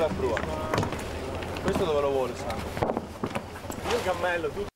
dove approva? Questo dove lo vuole, Sandro? Io cammello, tu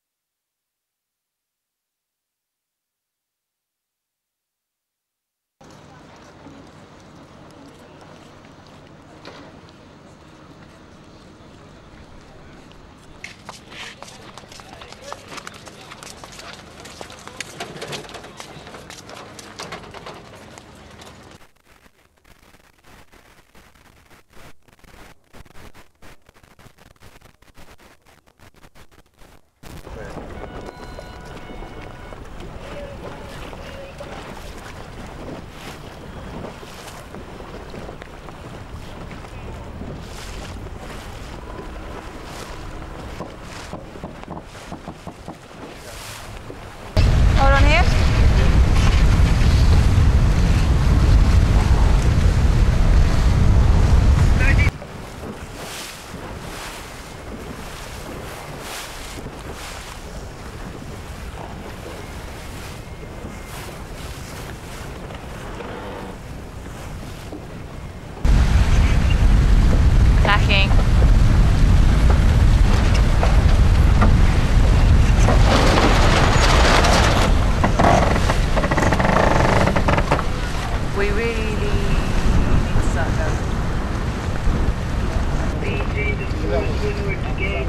Onward again,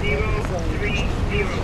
zero, three, zero.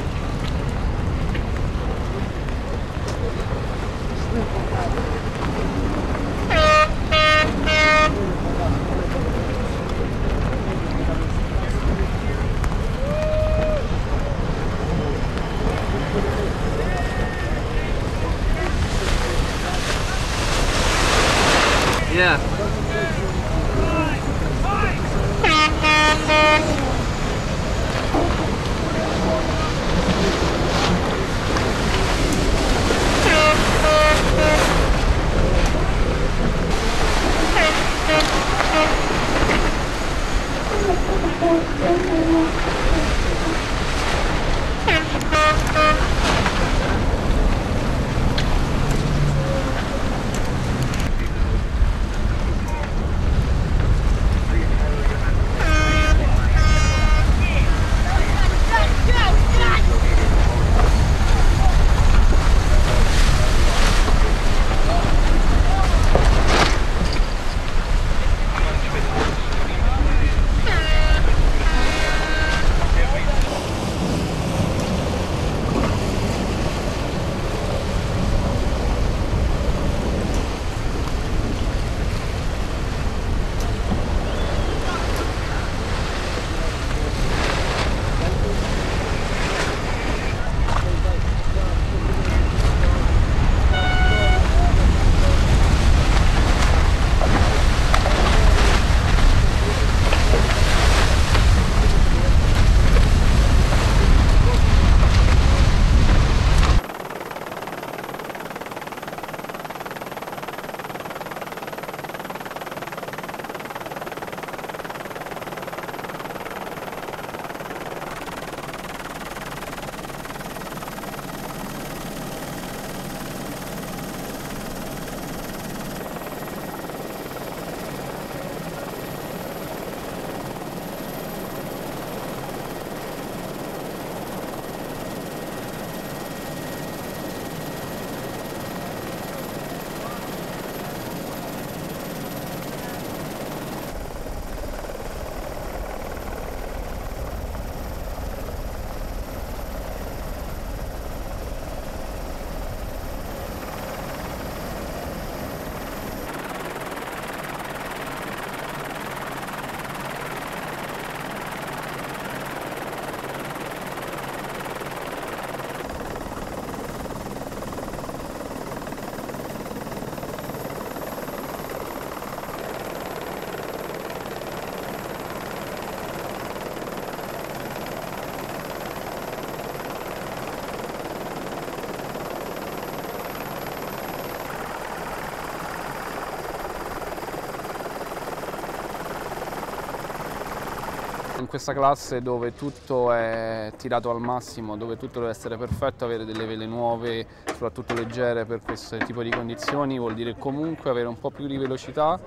In questa classe dove tutto è tirato al massimo, dove tutto deve essere perfetto, avere delle vele nuove, soprattutto leggere per questo tipo di condizioni, vuol dire comunque avere un po' più di velocità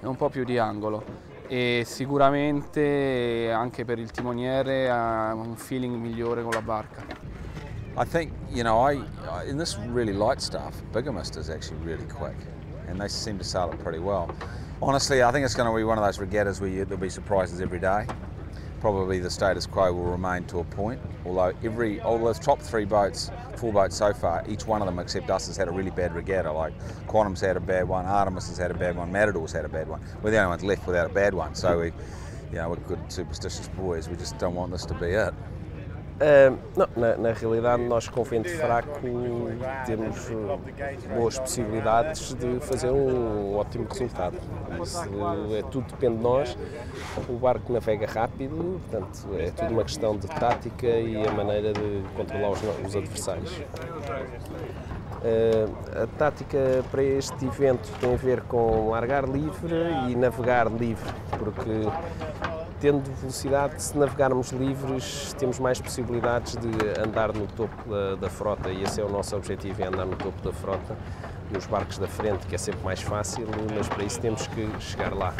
e un po' più di angolo e sicuramente anche per il timoniere ha un feeling migliore con la barca. I think, you know, I, in this really light stuff, Bigamist is actually really quick and they seem to sail it pretty well. Honestly, I think it's going to be one of those regattas where you, there'll be surprises every day. Probably the status quo will remain to a point, although every, all those top three boats, four boats so far, each one of them except us has had a really bad regatta. Like Quantum's had a bad one, Artemis has had a bad one, Matador's had a bad one. We're the only ones left without a bad one, so we, you know, we're good superstitious boys. We just don't want this to be it. Não, na, na, realidade, nós com vento fraco temos uh, boas possibilidades de fazer um ótimo resultado. Isso é, tudo depende de nós. O barco navega rápido, portanto, é tudo uma questão de tática e a maneira de controlar os, os adversários. Uh, a tática para este evento tem a ver com largar livre e navegar livre, porque tendo velocidade, se navegarmos livres, temos mais possibilidades de andar no topo da, da, frota e esse é o nosso objetivo, é andar no topo da frota, nos barcos da frente, que é sempre mais fácil, mas para isso temos que chegar lá.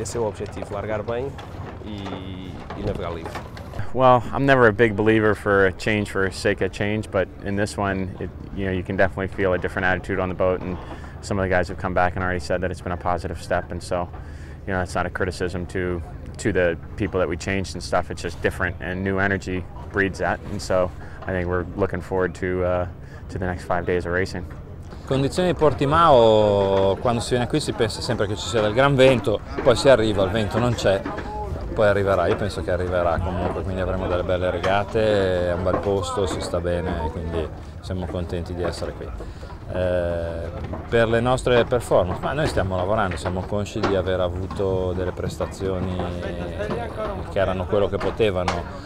Esse é o objetivo, largar bem e, e navegar livre. Well, I'm never a big believer for a change for sake of change, but in this one, it, you know, you can definitely feel a different attitude on the boat, and some of the guys have come back and already said that it's been a positive step, and so, you know, that's not a criticism to to the people that we changed and stuff. It's just different, and new energy breeds that. And so I think we're looking forward to uh, to the next five days of racing. Condizioni di Portimao, quando si viene qui si pensa sempre che ci sia del gran vento, poi si arriva, il vento non c'è, poi arriverà, io penso che arriverà comunque, quindi avremo delle belle regate, è un bel posto, si sta bene, quindi siamo contenti di essere qui. Eh, per le nostre performance, ma noi stiamo lavorando, siamo consci di aver avuto delle prestazioni che erano quello che potevano.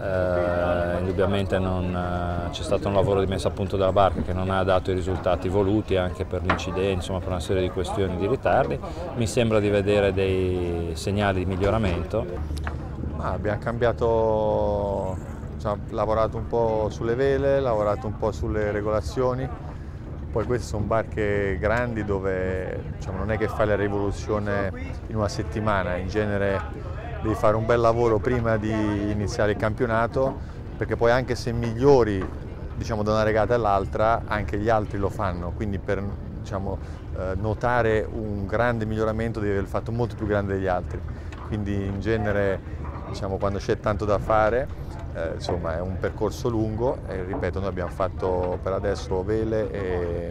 Eh, indubbiamente eh, c'è stato un lavoro di messa a punto della barca che non ha dato i risultati voluti anche per l'incidente, insomma per una serie di questioni di ritardi. Mi sembra di vedere dei segnali di miglioramento. Ah, abbiamo cambiato, cioè, lavorato un po' sulle vele, lavorato un po' sulle regolazioni poi queste sono barche grandi dove diciamo, non è che fai la rivoluzione in una settimana, in genere devi fare un bel lavoro prima di iniziare il campionato perché poi anche se migliori diciamo, da una regata all'altra anche gli altri lo fanno, quindi per diciamo, eh, notare un grande miglioramento devi aver fatto molto più grande degli altri, quindi in genere diciamo, quando c'è tanto da fare eh, insomma è un percorso lungo e ripeto noi abbiamo fatto per adesso vele e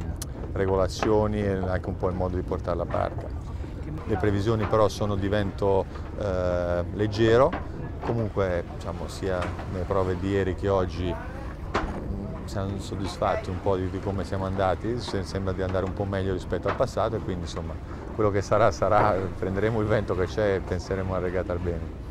regolazioni e anche un po' il modo di portare la barca. Le previsioni però sono di vento eh, leggero, comunque diciamo, sia nelle prove di ieri che oggi mm, siamo soddisfatti un po' di, di, come siamo andati, sembra di andare un po' meglio rispetto al passato e quindi insomma quello che sarà sarà, prenderemo il vento che c'è e penseremo a regata al bene.